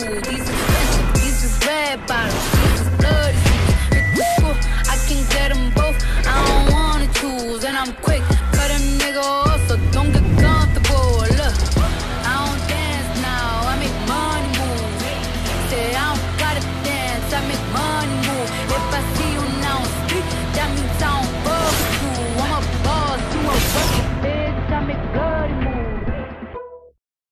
These are these red these bloody. I can get them both, I don't wanna choose, and I'm quick. Cut a nigga off, so don't get comfortable. Look, I don't dance now, I make money move. Say I don't gotta dance, I make money move. If I see you now speak, that means I. I'm a boss, a I.